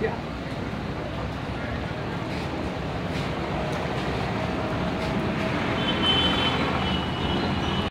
Yeah.